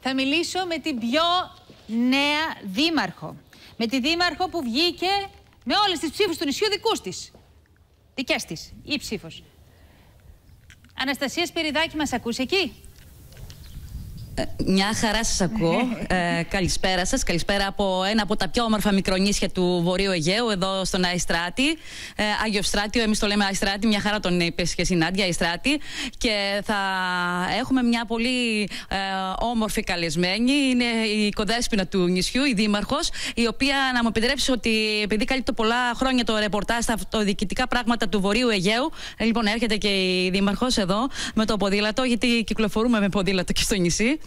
Θα μιλήσω με την πιο νέα δήμαρχο. Με τη δήμαρχο που βγήκε με όλες τις ψήφους του νησιού δικούς της. Δικές της, η ψήφος. Αναστασίας Σπυριδάκη, μας ακούς εκεί; Μια χαρά σας ακούω. ε, καλησπέρα σας. Καλησπέρα από ένα από τα πιο όμορφα μικρονίσια του Βορείου Αιγαίου, εδώ στον Αϊστράτη. Ε, Άγιο Στράτιο, εμείς το λέμε Αϊστράτη. Μια χαρά τον είπες και συνάντια, Αϊστράτη. Και θα έχουμε μια πολύ ε, όμορφη καλεσμένη. Είναι η οικοδέσποινα του νησιού, η Δήμαρχος, η οποία να μου επιτρέψεις ότι επειδή καλύπτω πολλά χρόνια το ρεπορτάζ στα αυτοδιοικητικά πράγματα του Βορείου Αιγαίου, ε, λοιπόν έρχεται και η Δήμαρχος εδώ με το ποδήλατο, γιατί κυκλοφορούμε με ποδήλατο και στο νησί.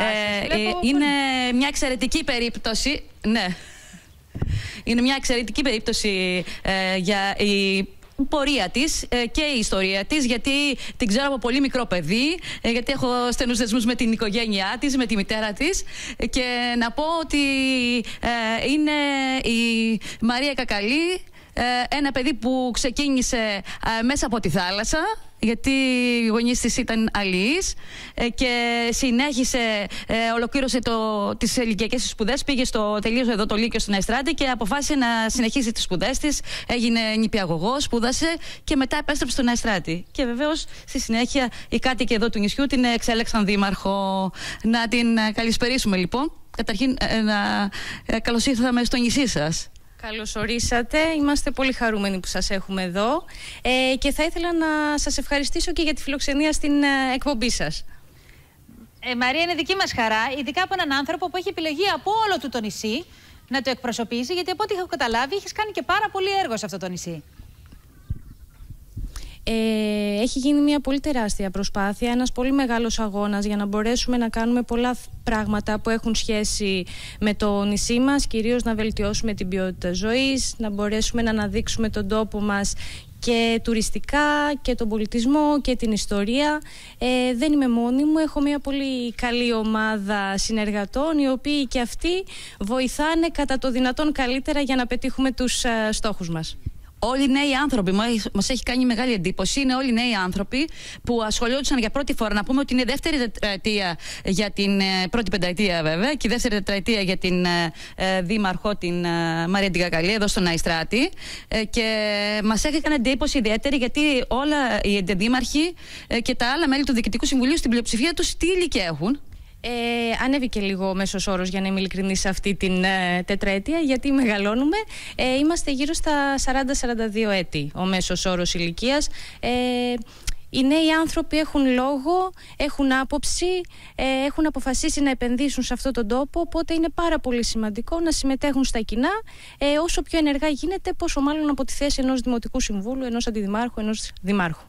Ε, ε, είναι μια εξαιρετική περίπτωση. Ναι. Είναι μια εξαιρετική περίπτωση ε, για η πορεία της και η ιστορία της, γιατί την ξέρω από πολύ μικρό παιδί, γιατί έχω στενούς δεσμούς με την οικογένειά της, με τη μητέρα της. Και να πω ότι είναι η Μαρία Κακαλή, ένα παιδί που ξεκίνησε μέσα από τη θάλασσα γιατί οι γονείς της ήταν αλληλείς ε, και συνέχισε, ε, ολοκλήρωσε το, τις ηλικιακές σπουδές, πήγε στο τελείωσε εδώ το Λύκειο στην Αστράτη και αποφάσισε να συνεχίσει τις σπουδές της, έγινε νηπιαγωγός, σπούδασε και μετά επέστρεψε στον Αστράτη. Και βεβαίως στη συνέχεια οι κάτοικοι εδώ του νησιού την εξέλεξαν δήμαρχο. Να την καλησπερίσουμε λοιπόν. Καταρχήν να καλώς ήρθαμε στο νησί σας. Καλώς ορίσατε. Είμαστε πολύ χαρούμενοι που σας έχουμε εδώ ε, και θα ήθελα να σας ευχαριστήσω και για τη φιλοξενία στην ε, εκπομπή σας. Ε, Μαρία, είναι δική μας χαρά, ειδικά από έναν άνθρωπο που έχει επιλεγεί από όλο του το νησί να το εκπροσωπήσει, γιατί από ό,τι έχω καταλάβει έχεις κάνει και πάρα πολύ έργο σε αυτό το νησί. Ε, έχει γίνει μια πολύ τεράστια προσπάθεια, ένας πολύ μεγάλος αγώνας για να μπορέσουμε να κάνουμε πολλά πράγματα που έχουν σχέση με το νησί μας, κυρίως να βελτιώσουμε την ποιότητα ζωής, να μπορέσουμε να αναδείξουμε τον τόπο μας και τουριστικά και τον πολιτισμό και την ιστορία. Ε, δεν είμαι μόνη μου, έχω μια πολύ καλή ομάδα συνεργατών οι οποίοι και αυτοί βοηθάνε κατά το δυνατόν καλύτερα για να πετύχουμε τους ε, στόχους μας όλοι οι νέοι άνθρωποι, μα έχει κάνει μεγάλη εντύπωση, είναι όλοι οι νέοι άνθρωποι που ασχολιόντουσαν για πρώτη φορά. Να πούμε ότι είναι δεύτερη τετραετία για την ε, πρώτη πενταετία βέβαια και δεύτερη τετραετία για την ε, ε, δήμαρχο την Μαρία Ντιγκακαλή εδώ στον Αϊστράτη. Και μας έχει κάνει εντύπωση ιδιαίτερη γιατί όλα οι δήμαρχοι και τα άλλα μέλη του Διοικητικού Συμβουλίου στην πλειοψηφία τους τι ηλικία έχουν; Ε, ανέβηκε λίγο ο μέσος όρος για να είμαι ειλικρινή σε αυτή την ε, τετραετία, γιατί μεγαλώνουμε. Ε, είμαστε γύρω στα 40-42 έτη ο μέσος όρος ηλικίας. Ε, οι νέοι άνθρωποι έχουν λόγο, έχουν άποψη, ε, έχουν αποφασίσει να επενδύσουν σε αυτόν τον τόπο, οπότε είναι πάρα πολύ σημαντικό να συμμετέχουν στα κοινά ε, όσο πιο ενεργά γίνεται, πόσο μάλλον από τη θέση ενός Δημοτικού Συμβούλου, ενός Αντιδημάρχου, ενός Δημάρχου.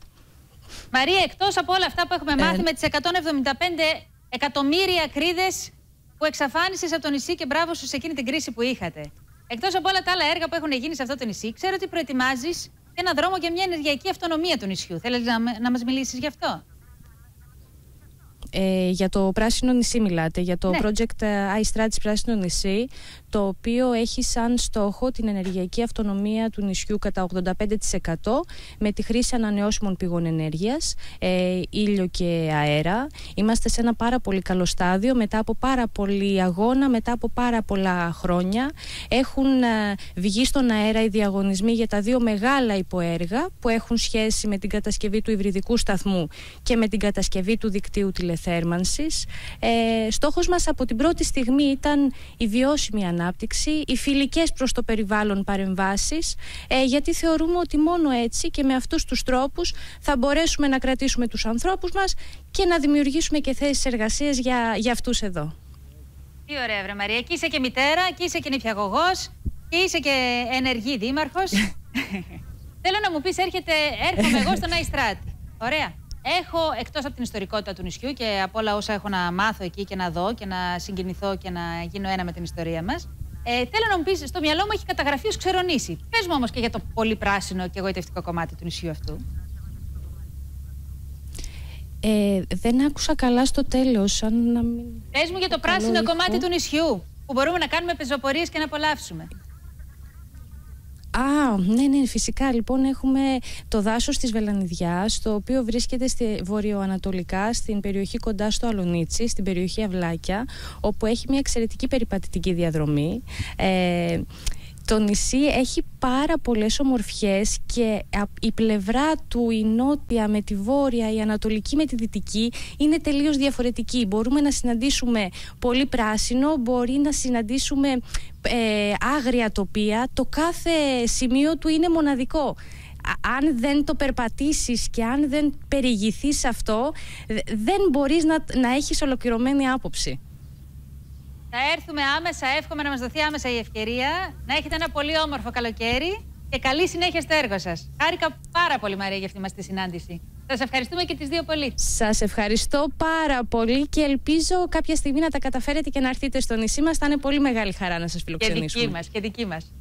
Μαρία, εκτός από όλα αυτά που έχουμε μάθει με τις 175 εκατομμύρια κρίδες που εξαφάνισες από το νησί και μπράβο σου σε εκείνη την κρίση που είχατε. Εκτός από όλα τα άλλα έργα που έχουν γίνει σε αυτό το νησί, ξέρω ότι προετοιμάζεις ένα δρόμο για μια ενεργειακή αυτονομία του νησιού. Θέλεις να, να μας μιλήσεις γι' αυτό; Ε, για το Πράσινο Νησί μιλάτε, για το ναι. project iStrat Πράσινο Νησί, το οποίο έχει σαν στόχο την ενεργειακή αυτονομία του νησιού κατά 85% με τη χρήση ανανεώσιμων πηγών ενέργειας, ε, ήλιο και αέρα. Είμαστε σε ένα πάρα πολύ καλό στάδιο μετά από πάρα πολύ αγώνα, μετά από πάρα πολλά χρόνια. Έχουν ε, βγει στον αέρα οι διαγωνισμοί για τα δύο μεγάλα υποέργα που έχουν σχέση με την κατασκευή του υβριδικού σταθμού και με την κατασκευή του δικτύου τηλεθέρμανσης. Ε, στόχος μας από την πρώτη στιγμή ήταν η βιώσιμη ανάπτυξη ανάπτυξη, οι φιλικές προς το περιβάλλον παρεμβάσεις, ε, γιατί θεωρούμε ότι μόνο έτσι και με αυτούς τους τρόπους θα μπορέσουμε να κρατήσουμε τους ανθρώπους μας και να δημιουργήσουμε και θέσεις εργασίας για, για αυτούς εδώ. Τι ωραία, βρε Μαρία. Και είσαι και μητέρα, και είσαι και νηπιαγωγός, και είσαι και ενεργή δήμαρχος. Θέλω να μου πεις, έρχεται, έρχομαι εγώ στον Αϊστράτη. Ωραία. Έχω εκτός από την ιστορικότητα του νησιού και από όλα όσα έχω να μάθω εκεί και να δω και να συγκινηθώ και να γίνω ένα με την ιστορία μας. Ε, θέλω να μου πεις, στο μυαλό μου έχει καταγραφεί ως ξερονήσι. Πες μου όμως και για το πολύ πράσινο και εγωιτευτικό κομμάτι του νησιού αυτού. Ε, δεν άκουσα καλά στο τέλος. Αν να μην. Πες μου για το πράσινο κομμάτι του νησιού. Που μπορούμε να κάνουμε πεζοπορίες και να απολαύσουμε. Α, ναι, ναι, φυσικά. Λοιπόν, έχουμε το δάσος της Βελανιδιάς, το οποίο βρίσκεται στη βορειοανατολικά, στην περιοχή κοντά στο Αλονίτσι, στην περιοχή Αυλάκια, όπου έχει μια εξαιρετική περιπατητική διαδρομή. Ε, το νησί έχει πάρα πολλές ομορφιές και η πλευρά του, η νότια με τη βόρεια, η ανατολική με τη δυτική είναι τελείως διαφορετική. Μπορούμε να συναντήσουμε πολύ πράσινο, μπορεί να συναντήσουμε ε, άγρια τοπία. Το κάθε σημείο του είναι μοναδικό. Αν δεν το περπατήσεις και αν δεν περιηγηθείς αυτό, δεν μπορείς να, να έχεις ολοκληρωμένη άποψη. Θα έρθουμε άμεσα, εύχομαι να μας δοθεί άμεσα η ευκαιρία, να έχετε ένα πολύ όμορφο καλοκαίρι και καλή συνέχεια στο έργο σας. Χάρηκα πάρα πολύ Μαρία για αυτή μας τη συνάντηση. Σας ευχαριστούμε και τις δύο πολύ. Σας ευχαριστώ πάρα πολύ και ελπίζω κάποια στιγμή να τα καταφέρετε και να έρθετε στο νησί μας. Θα είναι πολύ μεγάλη χαρά να σας φιλοξενήσουμε. Και δική μας, και δική μας.